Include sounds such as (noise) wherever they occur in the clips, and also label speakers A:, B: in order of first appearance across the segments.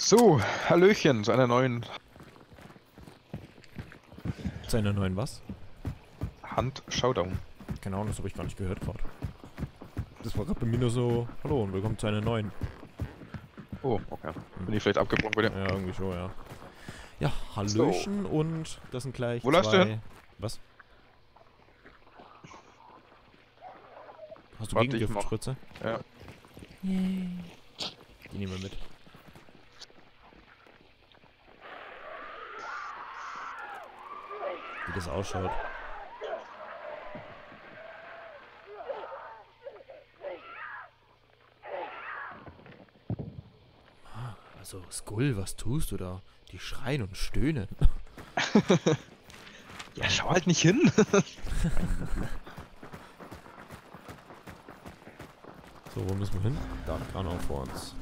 A: So, Hallöchen zu einer neuen
B: Zu einer neuen was?
A: Hand-Showdown.
B: Keine Ahnung, das habe ich gar nicht gehört gerade. Das war gerade bei mir nur so, hallo und willkommen zu einer neuen.
A: Oh, okay. Bin ich vielleicht abgebrochen bei dir?
B: Ja, irgendwie schon, ja. Ja, Hallöchen und das sind gleich
A: Wo läufst du hin?
B: Was? Hast du
A: Warte, ich
B: Gegengift,
A: mach.
B: Spritze?
A: Ja.
B: Die nehmen wir mit. Das ausschaut. Ah, Also, Skull, was tust du da? Die schreien und stöhnen. (laughs)
A: Ja, schau halt nicht hin. (laughs)
B: So, wo müssen wir hin? Da, genau vor uns.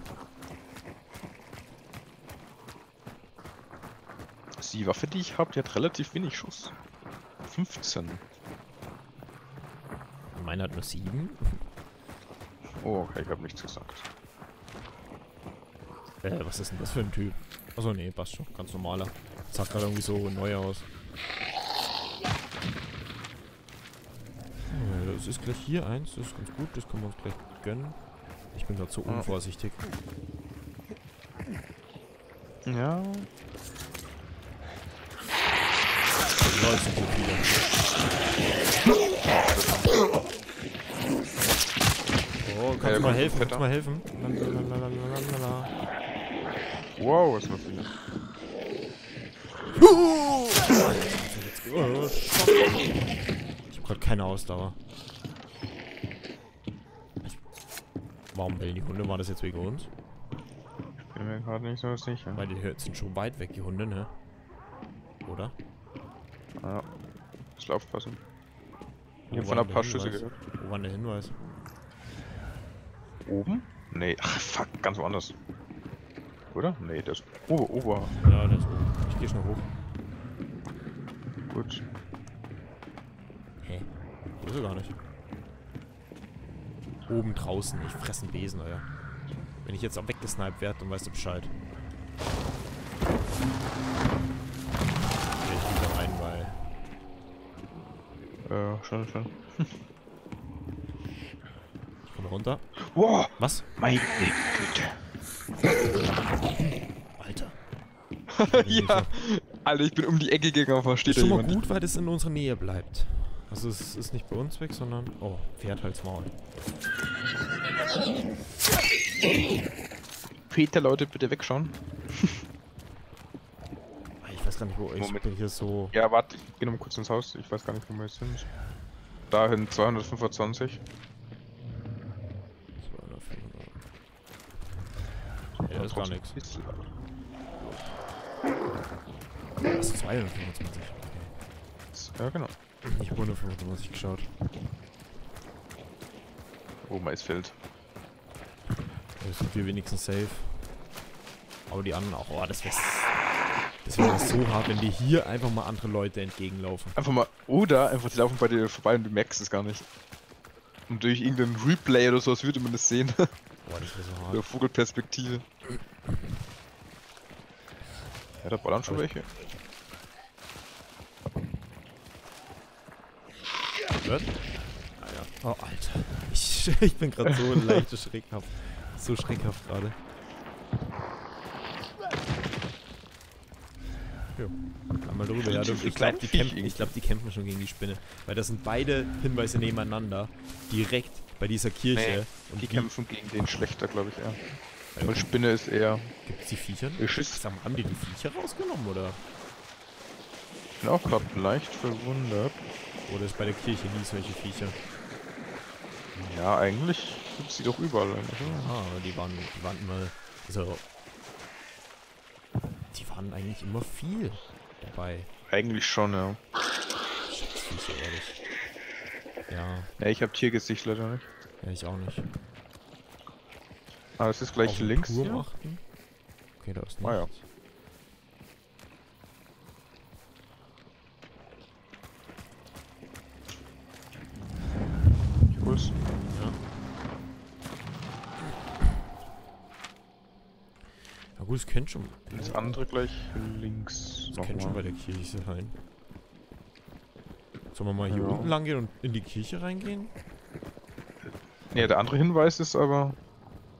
A: Die Waffe, die ich habe, die hat relativ wenig Schuss. 15.
B: Meine hat nur sieben.
A: Oh, okay, ich habe nichts gesagt.
B: Äh, was ist denn das für ein Typ? Achso, nee, passt schon. Ganz normaler. Sah gerade irgendwie so neu aus. Äh, Es ist gleich hier eins, das ist ganz gut, das können wir uns gleich gönnen. Ich bin gerade so
A: Ah.
B: unvorsichtig.
A: Ja.
B: Leute sind so viele. Oh, kannst
A: Ja,
B: du mal
A: kommt
B: helfen? Kannst du mal helfen? Lalalalalalala.
A: Wow, was
B: Oh, Schock. Ich hab grad keine Ausdauer. Ich, warum bellen die Hunde? War das jetzt wegen uns?
A: Bin mir gerade nicht so sicher.
B: Weil die sind schon weit weg, die Hunde, ne? Oder?
A: Ja. Ich aufpassen. Ich hab von ein paar Schüsse gehört.
B: Wo war der Hinweis?
A: Oben? Nee, ach fuck, ganz woanders. Oder? Nee, das Ober, Ober.
B: Ja, der ist oben. Ich geh schnell hoch.
A: Gut.
B: Hä? Wo ist er gar nicht? Oben draußen. Ich fress einen Besen, Alter. Wenn ich jetzt auch weggesniped werde, dann weißt du Bescheid.
A: Schon, schon.
B: Ich komme runter.
A: Wow,
B: Was?
A: meine Güte.
B: Alter. (laughs)
A: ja. Alter, ich bin um die Ecke gegangen, versteht
B: Ist
A: da
B: schon mal
A: jemand?
B: gut, weil das in unserer Nähe bleibt. Also es ist nicht bei uns weg, sondern... Oh, Pferd halt's Maul.
A: Peter, Leute, bitte wegschauen.
B: Ich weiß gar nicht, wo ich
A: Moment.
B: bin hier so...
A: Ja, warte, ich geh noch mal kurz ins Haus. Ich weiß gar nicht, wo wir jetzt sind. Dahin 225.
B: 200, 400. Ja, das ist gar nichts. Das ist 225. Okay.
A: Ja, genau.
B: Ich habe 125 geschaut.
A: Oh, Maisfeld.
B: Das sind wir wenigstens safe. Aber die anderen auch. Oh, das wäre das wär so hart, wenn wir hier einfach mal andere Leute entgegenlaufen.
A: Einfach mal, oder einfach die laufen bei dir vorbei und du merkst es gar nicht. Und durch irgendeinen Replay oder sowas würde man das sehen. (laughs)
B: Boah, das wäre so
A: Der
B: hart.
A: Vogelperspektive. Ja, da ballern schon welche.
B: Was? Ah ja. Oh, Alter. Ich, (laughs) ich bin gerade so leicht schreckhaft. So schreckhaft gerade. Jo. Einmal drüber. Ja, ich glaube, die, kämpfen- glaub, die kämpfen schon gegen die Spinne. Weil das sind beide Hinweise nebeneinander. Direkt bei dieser Kirche.
A: Nee,
B: Und
A: Die kämpfen gegen den Schlechter, glaube ich, eher.
B: Ja,
A: Und Spinne ist eher.
B: Gibt's die Viecher? Mal, haben die die Viecher rausgenommen oder?
A: Ich bin auch gerade leicht verwundert.
B: Oder ist bei der Kirche nie solche Viecher?
A: Ja, eigentlich gibt's die doch überall. Oder?
B: Ah, die waren, die waren immer, also, waren eigentlich immer viel dabei.
A: Eigentlich schon, ja.
B: Scheißviecher, ehrlich. Ja,
A: Ja, ich habe Tiergesicht leider nicht.
B: ja, ich auch nicht.
A: Ah, es ist gleich
B: Auf
A: links
B: Turm
A: hier.
B: achten? Okay, da ist
A: Ah, ja.
B: Gut, es kennt schon.
A: Das andere gleich links.
B: Es kennt schon bei der Kirche sein. Sollen wir mal hier
A: Ja.
B: unten lang gehen und in die Kirche reingehen?
A: Ne, der andere Hinweis ist aber.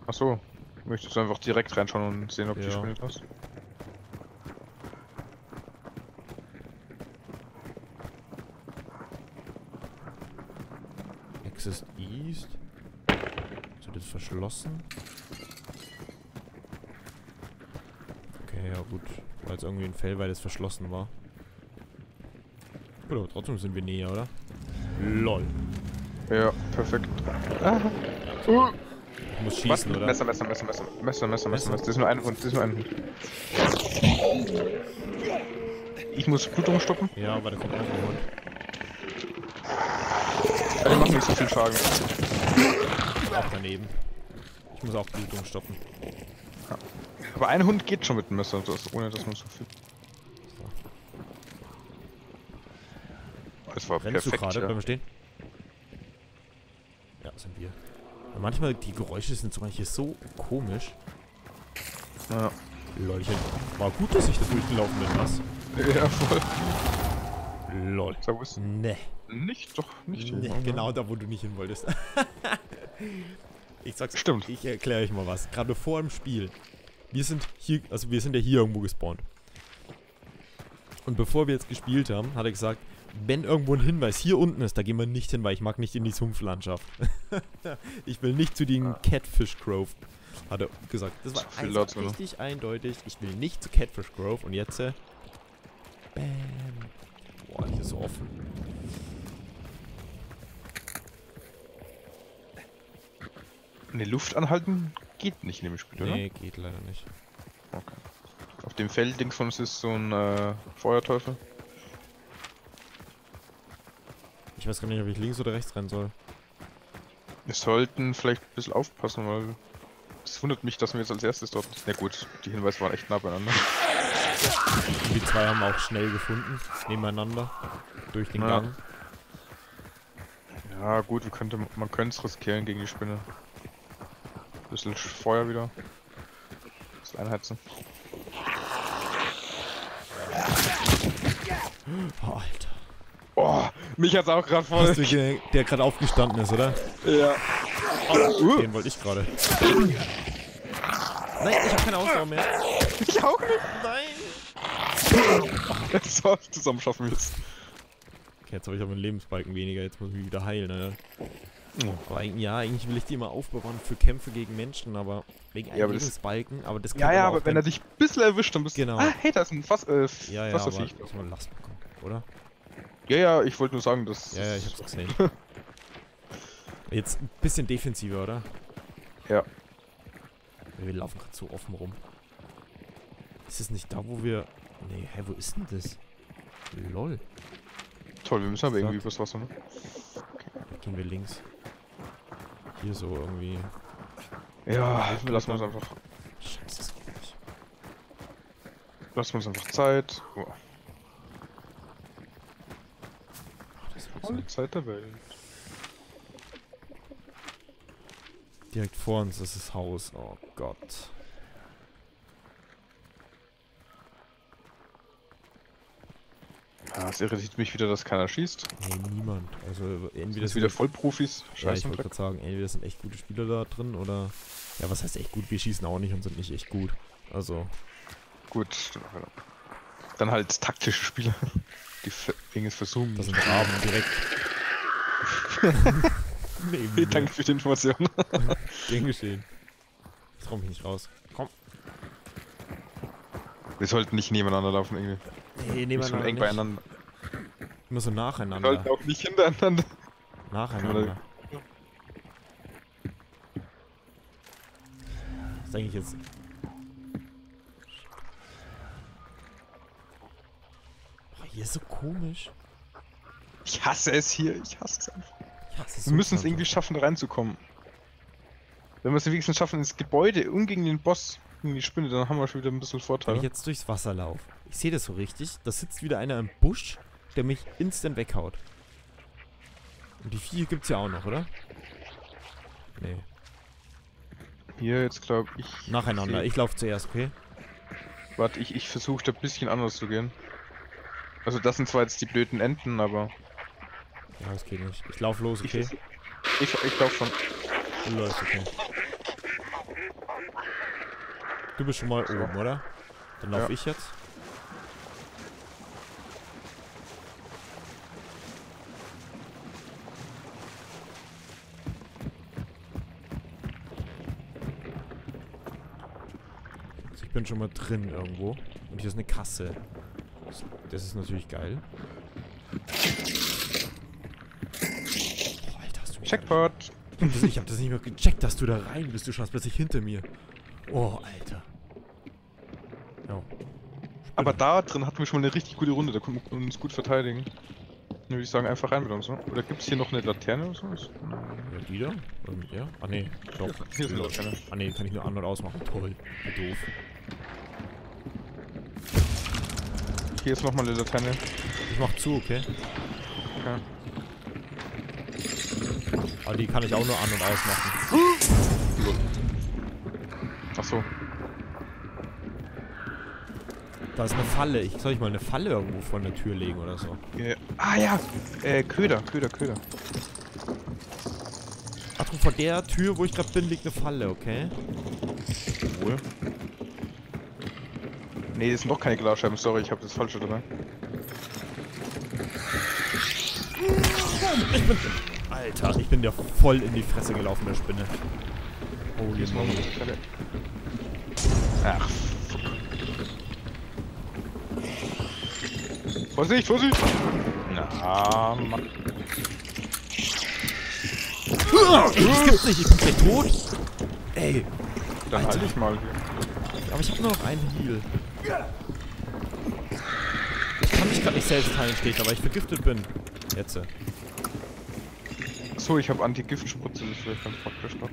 A: Achso. Möchtest du einfach direkt reinschauen und sehen, ob die
B: Ja.
A: Spinne passt?
B: Access East. Ist das verschlossen? Okay, ja gut. War jetzt irgendwie ein Fell, weil es verschlossen war. Gut, aber trotzdem sind wir näher, oder? LOL.
A: Ja, perfekt. Ah. Uh.
B: Ich muss
A: Was?
B: schießen, oder?
A: Messer, Messer, Messer, Messer, Messer, Messer, Messer,
B: Messer?
A: Messer. Das ist nur ein Hund, das ist nur ein Hund. Ich muss Blutung stoppen.
B: Ja, aber der kommt auch ein Hund.
A: Ja, die machen nicht so viel Schaden.
B: Auch daneben. Ich muss auch Blutung stoppen.
A: Aber ein Hund geht schon mit dem Messer, das, ohne dass man so viel. Das war
B: Rennst du
A: perfekt.
B: gerade
A: ja.
B: beim Stehen? Ja, sind wir. Aber manchmal, die Geräusche sind sogar hier so komisch.
A: Ja.
B: Lolchen. War gut, dass ich da durchgelaufen bin, was?
A: ja, voll.
B: Lol.
A: Servus.
B: Ne.
A: Nicht, doch, nicht.
B: Nee, genau da, wo du nicht hin wolltest. (laughs) ich sag's,
A: Stimmt.
B: ich erkläre euch mal was. Gerade vor dem Spiel. Wir sind hier, also wir sind ja hier irgendwo gespawnt. Und bevor wir jetzt gespielt haben, hat er gesagt, wenn irgendwo ein Hinweis hier unten ist, da gehen wir nicht hin, weil ich mag nicht in die Sumpflandschaft. (laughs) ich will nicht zu den Catfish Grove, hat er gesagt. Das war einfach richtig eindeutig. Ich will nicht zu Catfish Grove und jetzt, äh, bam. Boah, hier ist offen.
A: Ne, Luft anhalten geht nicht in dem Spiel, oder?
B: Nee, geht leider nicht.
A: Okay. Auf dem Feld links von uns ist so ein äh, Feuerteufel.
B: Ich weiß gar nicht, ob ich links oder rechts rennen soll.
A: Wir sollten vielleicht ein bisschen aufpassen, weil es wundert mich, dass wir jetzt als erstes dort. Na gut, die Hinweise waren echt nah beieinander.
B: Und die zwei haben auch schnell gefunden, nebeneinander, durch den
A: Ja.
B: Gang.
A: Ja gut, wir könnte, man könnte es riskieren gegen die Spinne. Bisschen Sch- Feuer wieder. Das einheizen.
B: Oh, Alter.
A: Oh, mich hat's auch gerade voll.
B: Hast du ge- der gerade aufgestanden ist, oder?
A: Ja. Uh,
B: Den wollte ich gerade. Nein, ich habe keine Ausdauer mehr.
A: ich auch nicht.
B: Nein. (laughs)
A: Das soll ich zusammen schaffen jetzt.
B: Okay, jetzt habe ich aber einen Lebensbalken weniger, jetzt muss ich mich wieder heilen, Alter. Eigentlich, ja, eigentlich will ich die immer aufbewahren für Kämpfe gegen Menschen, aber wegen
A: Ja, aber das-
B: Lebensbalken, aber das
A: Ja,
B: kann
A: ja,
B: auch
A: aber wenn er dich ein bisschen erwischt, dann bist du.
B: Genau.
A: Ah, hey, da ist ein Fass, äh,
B: Ja, ja,
A: Wasserviech.
B: das mal Last bekommen, oder?
A: Ja, ja, ich wollte nur sagen, dass.
B: Ja, ja, ich hab's gesehen. (laughs) Jetzt ein bisschen defensiver, oder?
A: Ja.
B: Wir laufen gerade so offen rum. Ist das nicht da, wo wir... Nee, hä, wo ist denn das? Lol.
A: Toll, wir müssen aber irgendwie übers Wasser, ne?
B: Da gehen wir links. Hier so irgendwie...
A: Ja, lassen wir uns einfach.
B: Scheiße, das geht nicht.
A: Lassen wir uns einfach Zeit. Oh,
B: das wird
A: alle
B: so.
A: Zeit der Welt.
B: Direkt vor uns ist das Haus. Oh Gott.
A: Ja, es irritiert mich wieder, dass keiner schießt.
B: Nee, niemand. Also entweder
A: Das sind wieder Vollprofis.
B: Ja, ich
A: Scheiße.
B: wollte gerade sagen, entweder sind echt gute Spieler da drin oder... Ja, was heißt echt gut? Wir schießen auch nicht und sind nicht echt gut. Also,
A: Gut. Dann halt taktische Spieler. (laughs) Die des Versuchen.
B: das sind Raben direkt. (laughs) (laughs)
A: Hey,
B: mir.
A: danke für die Information.
B: Gern geschehen. Ich trau mich nicht raus. Komm.
A: Wir sollten nicht nebeneinander laufen irgendwie.
B: Nee,
A: sind eng beieinander.
B: Immer so
A: Wir
B: nacheinander.
A: sollten auch nicht hintereinander.
B: Nacheinander. Was ist eigentlich jetzt... Oh, hier ist so komisch.
A: Ich hasse es hier. Ich hasse es einfach.
B: Ja, es
A: Wir
B: so
A: müssen es irgendwie schaffen, reinzukommen. Wenn wir es wenigstens schaffen, ins Gebäude und gegen den Boss, gegen die Spinne, dann haben wir schon wieder ein bisschen
B: Wenn
A: Vorteil.
B: ich jetzt durchs Wasser laufe, ich sehe das so richtig, da sitzt wieder einer im Busch, der mich instant weghaut. Und die vier gibt's ja auch noch, oder? Nee.
A: Hier jetzt glaube ich.
B: Nacheinander. Ich laufe zuerst, okay?
A: Warte, ich, ich versuche da ein bisschen anders zu gehen. Also das sind zwar jetzt die blöden Enten, aber
B: Ja, das geht nicht. Ich lauf los, okay?
A: ich, ich, ich glaube schon.
B: Du läufst, okay. Du bist schon mal oben, oder? Dann lauf
A: Ja.
B: ich jetzt. Bin schon mal drin irgendwo. Und hier ist eine Kasse. Das, ist natürlich geil. Boah, Alter, hast du
A: Checkpot.
B: das, ich hab das nicht mehr gecheckt, dass du da rein bist. Du schaust plötzlich hinter mir. Oh, Alter. Ja.
A: Aber da drin hatten wir schon mal eine richtig gute Runde, da konnten wir uns gut verteidigen. Dann würde ich sagen, einfach rein mit uns, ne? Oder gibt es hier noch eine Laterne oder so?
B: Ja, die da? Ähm, ja? Ah, nee. Doch.
A: Hier ist eine Laterne.
B: Ah, nee, kann ich nur an- und ausmachen. Toll. Doof.
A: Hier ist nochmal eine Laterne.
B: Ich mach zu, okay?
A: Okay.
B: Aber die kann ich auch nur an- und ausmachen.
A: Achso.
B: Da ist eine Falle. Ich, soll ich mal eine Falle irgendwo vor der Tür legen oder so?
A: Äh, ah ja! Äh, Köder, Köder, Köder.
B: Achtung, vor der Tür, wo ich gerade bin, liegt eine Falle, okay?
A: Nee, das sind doch keine Glasscheiben, sorry, ich habe das falsche dabei.
B: Alter, ich bin dir voll in die Fresse gelaufen, der Spinne. Holy.
A: Laterne. Ach, fuck. Vorsicht, Vorsicht! Na, Mann.
B: Ey, das gibt's nicht, ich bin gleich tot. Ey,
A: Dann halte ich mal hier.
B: aber ich habe nur noch einen Heal. Ich kann mich gerade nicht selbst heilen, steht, aber ich vergiftet bin. Jetzt.
A: Achso, ich habe Anti-Gift-Spritze, das wäre ganz praktisch noch.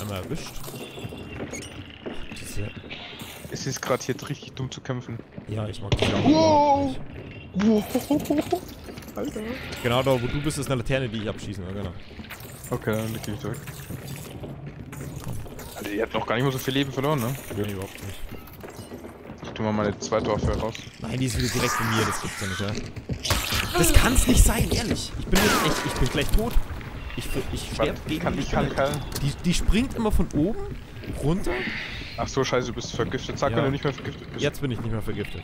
B: Einmal erwischt. Diese.
A: Es ist gerade hier richtig dumm zu kämpfen.
B: Ja, ich mag die auch
A: Wow. Wow. Alter.
B: Genau da, wo du bist, ist eine Laterne, die ich abschießen will, genau.
A: Okay, dann leg ich zurück. Also, ihr habt noch gar nicht mehr so viel Leben verloren, ne?
B: Nee, überhaupt nicht.
A: Ich tu mal meine zweite Waffe raus.
B: Nein, die ist wieder direkt von mir, das gibt's ja nicht, ja? Das kann's nicht sein, ehrlich. Ich bin jetzt echt, ich bin gleich tot. Ich, ich sterb gegen
A: kann,
B: die
A: ich kann keinen.
B: Die, die springt immer von oben runter.
A: Ach so, scheiße, du bist vergiftet. Sag,
B: Ja.
A: wenn du nicht mehr vergiftet bist.
B: Jetzt bin ich nicht mehr vergiftet.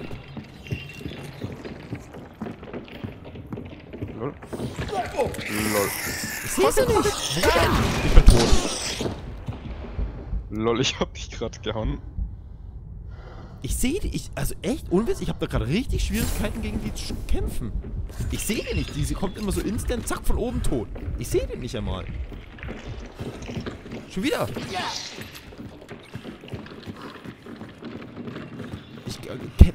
A: Lol. Lol.
B: Ich seh's ja nicht. Ich bin tot.
A: Lol, ich hab dich gerade gehauen.
B: Ich sehe die, ich, also echt, Unwitz, ich habe da gerade richtig Schwierigkeiten gegen die zu kämpfen. Ich sehe die nicht, diese kommt immer so instant, zack, von oben tot. Ich sehe den nicht einmal. Schon wieder. Ich,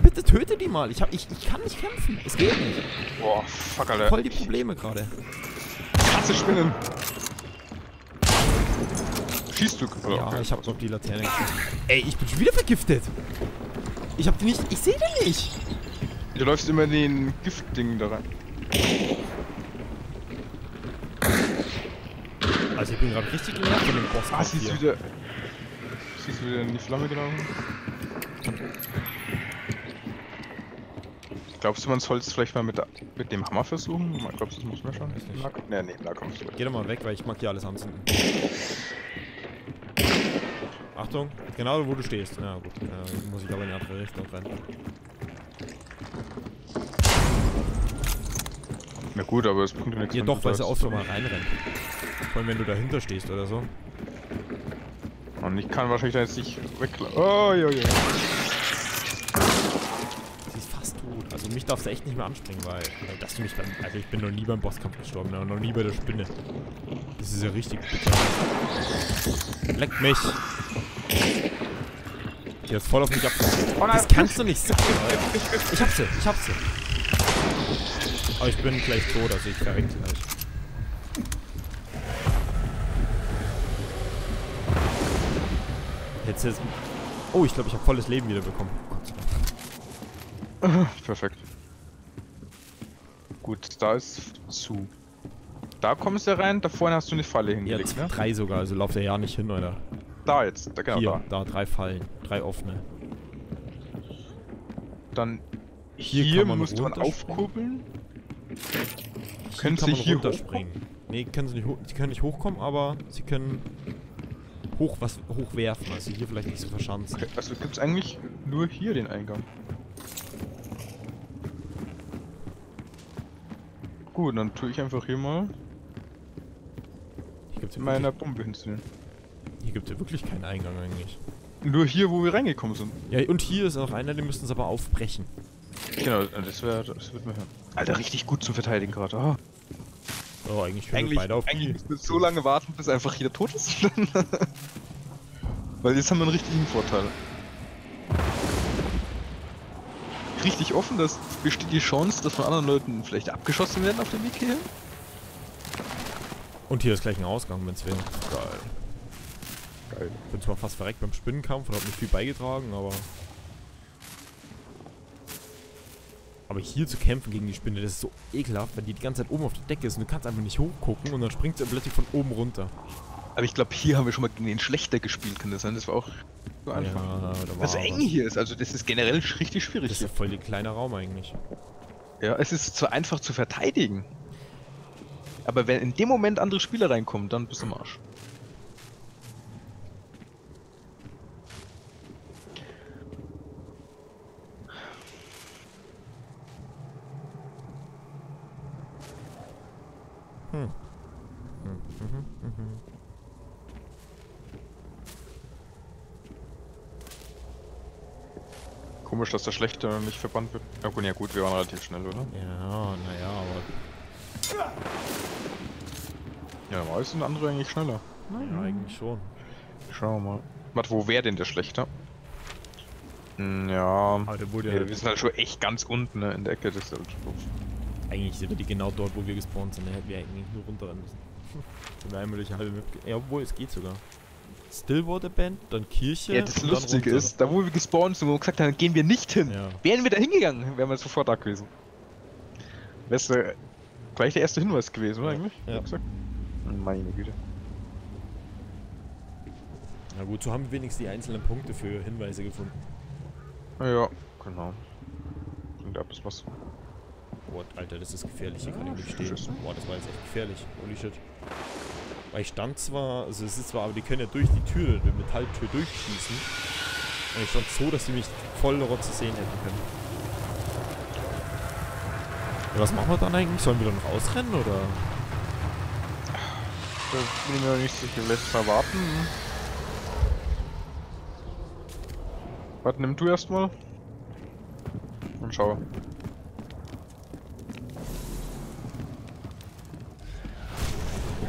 B: bitte töte die mal. Ich, hab, ich, ich kann nicht kämpfen. Es geht nicht.
A: Boah, fuck, Alter.
B: Voll die Probleme gerade.
A: Ich hasse Spinnen. Schießt du? Oder?
B: Ja,
A: okay.
B: ich habe noch die Laterne geschossen. Ey, ich bin schon wieder vergiftet. Ich hab die nicht, ich sehe den nicht.
A: Du läufst immer in den Giftding da rein.
B: Also ich bin gerade richtig genervt von dem Boss.
A: Ah, sie ist
B: hier.
A: wieder. Sie ist wieder in die Flamme gelaufen. Glaubst du, man soll es vielleicht mal mit, mit dem Hammer versuchen? Glaubst du, das muss man schon?
B: Nicht.
A: Nah- Nee, nee, Nahkampf.
B: Geh doch mal weg, weil ich mag hier alles anzünden. Achtung, genau wo du stehst. Ja gut, äh, muss ich aber in eine andere Richtung rennen.
A: Na gut, aber es bringt nichts.
B: Ja doch,
A: du
B: weil sie auch schon mal reinrennt. Vor allem wenn du dahinter stehst oder so.
A: Und ich kann wahrscheinlich da jetzt nicht weglaufen. Oh, ja, ja.
B: Sie ist fast tot. Also mich darfst du echt nicht mehr anspringen, weil, weil dass du mich beim. Also ich bin noch nie beim Bosskampf gestorben, und noch nie bei der Spinne. Das ist ja richtig bitter. Leck mich! Die hat voll auf mich abgezogen.
A: Oh nein,
B: Das kannst du nicht sagen, Alter. Ich hab sie, ich hab sie. Aber ich bin gleich tot, also ich verreck gleich. Jetzt jetzt. Oh, ich glaube, ich habe volles Leben wieder bekommen.
A: Perfekt. Gut, da ist zu. Da kommst du rein, da vorne hast du eine Falle
B: Ja,
A: hingelegt,
B: z-
A: ne?
B: drei sogar, also lauft der ja nicht hin, oder?
A: Da jetzt, da genau
B: Hier,
A: da.
B: da. drei Fallen. Drei offene.
A: Dann
B: Hier
A: hier,
B: man
A: musst man aufkurbeln.
B: Hier
A: Können
B: kann
A: sie
B: man
A: hier
B: runterspringen. Nee, können sie nicht hoch, sie können nicht hochkommen, aber sie können hoch was hochwerfen. Also hier vielleicht nicht so verschanzen.
A: Okay, also gibt's eigentlich nur hier den Eingang. Gut, dann tue ich einfach hier mal
B: Hier gibt es ja,
A: meine
B: wirklich-
A: Bombe hinstellen.
B: hier gibt's ja wirklich keinen Eingang eigentlich.
A: Nur hier, wo wir reingekommen sind.
B: Ja, und hier ist noch einer, den müssten sie aber aufbrechen.
A: Genau, das wäre, das wird mir hören. Alter, richtig gut zum Verteidigen gerade. Ah.
B: Oh, eigentlich können
A: Eigentlich,
B: wir beide auf
A: eigentlich müssen wir so lange warten, bis einfach jeder tot ist. (laughs) Weil jetzt haben wir einen richtigen Vorteil. Richtig offen, dass besteht die Chance, dass von anderen Leuten vielleicht abgeschossen werden auf dem Weg hierhin.
B: Und hier ist gleich ein Ausgang, wenn's wäre.
A: Geil. Geil.
B: Bin zwar fast verreckt beim Spinnenkampf und hab nicht viel beigetragen, aber. Aber hier zu kämpfen gegen die Spinne, das ist so ekelhaft, wenn die die ganze Zeit oben auf der Decke ist und du kannst einfach nicht hochgucken und dann springt sie plötzlich von oben runter.
A: Aber ich glaube, hier haben wir schon mal gegen den Schlechter gespielt, kann das sein? Das war auch so einfach.
B: Ja, da war
A: Was eng hier ist, also das ist generell richtig schwierig
B: Das ist voll der kleine Raum eigentlich.
A: Ja, es ist zwar einfach zu verteidigen. Aber wenn in dem Moment andere Spieler reinkommen, dann bist du am Arsch.
B: Hm. Hm, mhm, mhm.
A: Komisch, dass der Schlechte nicht verbannt wird. Ja gut, ja gut, wir waren relativ schnell, oder?
B: Ja, naja, aber.
A: Ja, normal sind andere eigentlich schneller.
B: Ja, eigentlich schon.
A: Schauen wir mal. Warte, wo wäre denn der Schlechter? Hm, ja.
B: Aber der wurde
A: ja.
B: ja.
A: Wir sind halt schon echt ganz unten ne, in der Ecke, das ist halt doof.
B: Eigentlich sind die genau dort, wo wir gespawnt sind. Da hätten wir eigentlich nur runterrennen müssen. (laughs) Wir durch die halbe Map. Ja, obwohl, es geht sogar. Stillwater Band, dann Kirche.
A: Ja, das
B: und
A: Lustige ist, da wo wir gespawnt sind, wo wir gesagt haben, gehen wir nicht hin.
B: Ja.
A: Wären wir da hingegangen, wären wir sofort da gewesen. Wär's äh, gleich der erste Hinweis gewesen, oder eigentlich?
B: Ja.
A: Gesagt? Meine Güte.
B: Na gut, so haben wir wenigstens die einzelnen Punkte für Hinweise gefunden.
A: Ja, genau. Bringt ab ist was.
B: Boah, Alter, das ist gefährlich. Hier kann ich nicht stehen. Boah, das war jetzt echt gefährlich. Holy shit. Weil ich stand zwar, also es ist zwar, aber die können ja durch die Tür, die Metalltür durchschießen. Und ich stand so, dass die mich voll rotze sehen hätten können. Ja, was machen wir dann eigentlich? Sollen wir dann noch ausrennen oder?
A: Da bin ich mir noch nicht sicher. Lässt mal warten. Warte, nimm du erstmal. Und schau.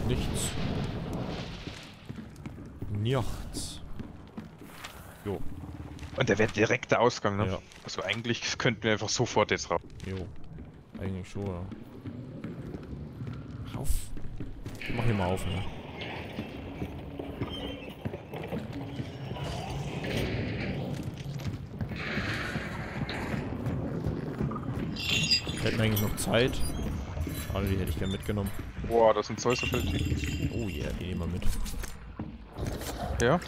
B: Nichts. Nichts. Jo,
A: Und der wäre direkt der Ausgang, ne?
B: Ja.
A: Also eigentlich könnten wir einfach sofort jetzt raus.
B: jo. Eigentlich schon, ja. Mach auf. Mach hier mal auf, ne? Wir hätten eigentlich noch Zeit. Schade, die hätte ich gerne mitgenommen.
A: Boah, das sind Zeuserfeld.
B: Oh yeah, die nehmen wir mit.
A: Ja?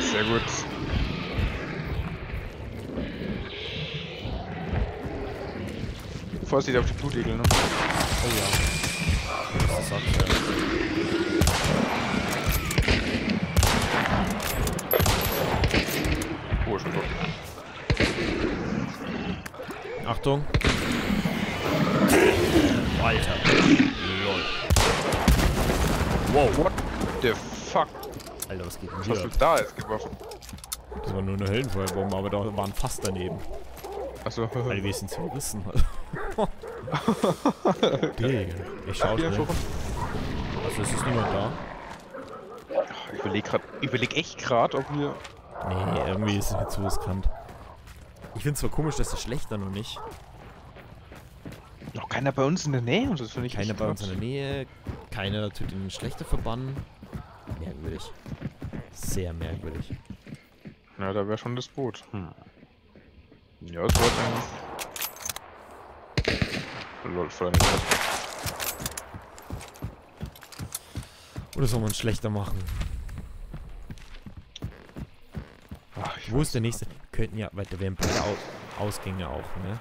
A: Sehr gut. Vorsicht auf die Blutegel, ne?
B: Oh ja. Das ist.
A: Oh, schon.
B: Achtung. Alter. Lol. Wow.
A: What the fuck?
B: Alter, was geht denn
A: Was
B: hier?
A: hast
B: ab?
A: du da jetzt geworfen?
B: Das war nur eine Höllenfeuerbombe, aber da waren fast daneben.
A: Achso.
B: Alter, wir sind zerrissen. Digga. Ich schau
A: schon.
B: Also es ist niemand da.
A: Ich überleg grad, überleg echt grad, ob wir.
B: Nee, irgendwie ist es mir zu riskant. Ich find's zwar komisch, dass der schlechter noch nicht.
A: Noch keiner bei uns in der Nähe und das finde ich
B: Keiner bei uns in der Nähe. Keiner tut ihn schlechter verbannen. Merkwürdig. Sehr merkwürdig.
A: Ja, da wäre schon das Boot. Hm. Ja, es wollte eigentlich. Lol, voll nicht.
B: Oder soll man es schlechter machen?
A: Ach, ich
B: Wo ist der nächste? Wir könnten ja, weil da wären beide Au Ausgänge auch, ne?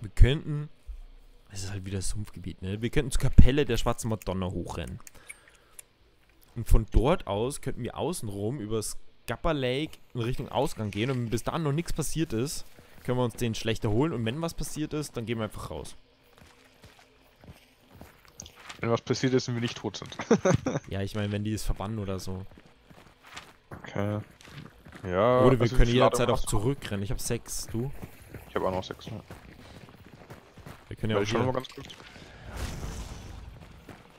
B: Wir könnten. Es ist halt wieder Sumpfgebiet, ne? Wir könnten zur Kapelle der Schwarzen Madonna hochrennen. Und von dort aus könnten wir außenrum über Scupper Lake in Richtung Ausgang gehen. Und wenn bis dahin noch nichts passiert ist, können wir uns den schlechter holen. Und wenn was passiert ist, dann gehen wir einfach raus.
A: Wenn was passiert ist und wir nicht tot sind. (laughs)
B: Ja, ich meine, wenn die es verbannen oder so.
A: Okay. Ja.
B: Oder wir
A: also
B: können jederzeit auch zurückrennen. Ich habe sechs, du?
A: Ich habe auch noch sechs. Ne?
B: Können ja
A: Ja,
B: auch
A: schau mal ganz kurz.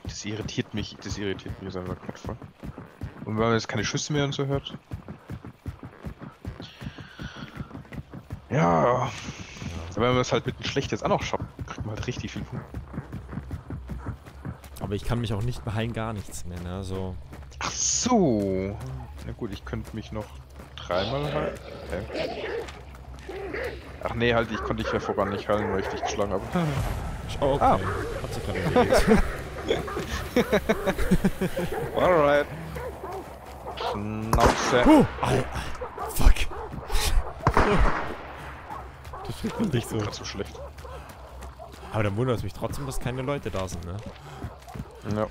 A: Das irritiert mich, das irritiert mich, ist einfach voll. Und wenn man jetzt keine Schüsse mehr und so hört. Ja. Aber wenn man es halt mit dem Schlecht jetzt auch noch schafft, kriegt man halt richtig viel Punkte.
B: Aber ich kann mich auch nicht beheilen, gar nichts mehr, ne? Also.
A: Ach so. Na gut, ich könnte mich noch dreimal heilen. Okay. Ach nee, halt, ich konnte dich ja voran nicht heilen, weil ich dich geschlagen habe.
B: Oh, (laughs) okay.
A: Ah.
B: Hat sich gerade erledigt. (laughs)
A: Alright. Schnauze.
B: oh, Alter. Fuck. das schreckt mich nicht so.
A: Gerade so schlecht.
B: Aber dann wundert es mich trotzdem, dass keine Leute da sind, ne?
A: Ja.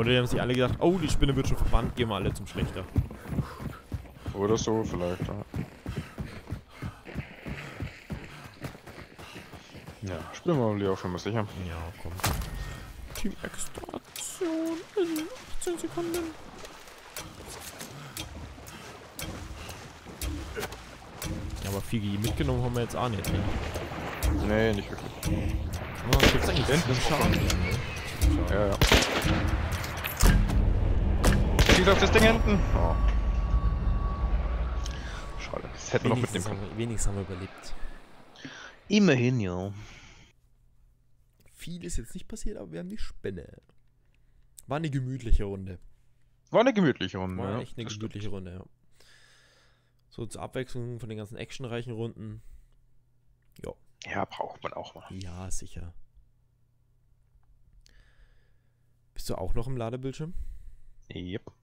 B: Oder die haben sich alle gedacht, oh, die Spinne wird schon verbannt, gehen wir alle zum Schlechter.
A: Oder so vielleicht, ja. Ja, spielen wir mal lieber schon mal sicher.
B: Ja, komm. Team Extraktion in 18 Sekunden. Ja, aber Figi mitgenommen haben wir jetzt auch nicht, ne?
A: Nee, nicht wirklich.
B: Oh, gibt's eigentlich Schaden?
A: Ja, ja. Schieß auf das Ding hinten! Oh. Schade, das hätten wir noch
B: Wenigstens
A: mitnehmen können.
B: haben, wir, wenigstens haben wir überlebt.
A: Immerhin, ja.
B: Viel ist jetzt nicht passiert, aber wir haben die Spinne. War eine gemütliche Runde.
A: War eine gemütliche Runde.
B: War
A: ja.
B: echt eine gemütliche Runde, ja. So zur Abwechslung von den ganzen actionreichen Runden.
A: stimmt. Ja, braucht man auch mal.
B: Ja, sicher. Bist du auch noch im Ladebildschirm?
A: Yep.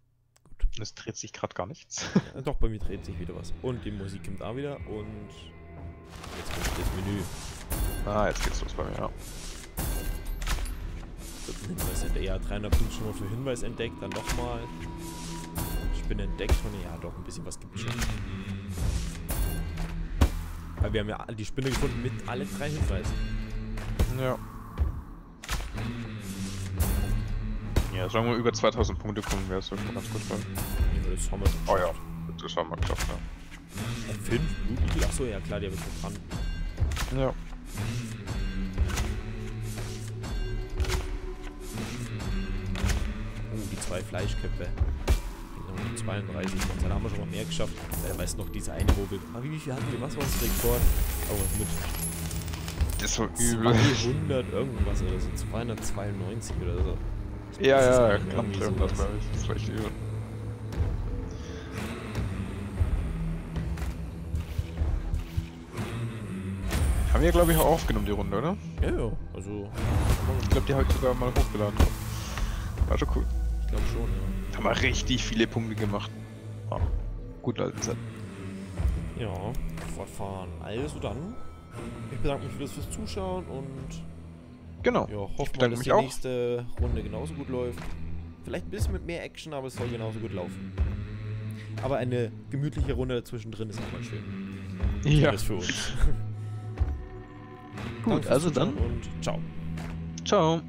B: Gut.
A: Es dreht sich gerade gar nichts.
B: Ja, doch, bei mir dreht sich wieder was. Und die Musik kommt auch wieder und jetzt kommt das Menü.
A: ah, jetzt geht's los bei mir, ja.
B: Hinweis entdeckt. Ja, 300 Punkte schon mal für Hinweis entdeckt, dann nochmal. Spinne entdeckt schon. Ja, doch, ein bisschen was gibt schon. Weil wir haben ja die Spinne gefunden mit alle drei Hinweisen.
A: Ja. Ja, sagen wir über 2000 Punkte kommen wäre es ganz gut.
B: Das haben wir.
A: Oh ja, das haben wir geschafft, ja.
B: Äh, Fünf Blutigel? Achso, ja klar, die habe ich verbrannt.
A: Ja.
B: Oh, die zwei Fleischköpfe. Die haben 32. Und dann haben wir schon mal mehr geschafft. Äh, weißt du noch, diese eine, wir. Ah, wie viel hatten wir? Was war das Rekord? Oh, mit
A: Das so übel.
B: 200 irgendwas oder so. 292 oder so.
A: Ja,
B: Das ist
A: ja,
B: irgendwie
A: knapp war ich. Das war echt übel. Haben wir, glaube ich, auch aufgenommen, die Runde, oder?
B: Ja, ja. Also,
A: Ich glaube, die habe ich sogar mal hochgeladen. War schon cool.
B: ich glaube schon, ja.
A: Haben wir richtig viele Punkte gemacht. Ah, gut alten Zeit.
B: Ja, fortfahren. Also dann. Ich bedanke mich für das fürs Zuschauen und
A: Genau.
B: ja,
A: ich
B: hoffe
A: bedanke
B: dass die
A: auch.
B: nächste Runde genauso gut läuft. Vielleicht ein bisschen mit mehr Action, aber es soll genauso gut laufen. Aber eine gemütliche Runde dazwischen drin ist auch mal schön.
A: Ja.
B: Zumindest für uns.
A: Gut, also dann.
B: Und ciao.
A: Ciao.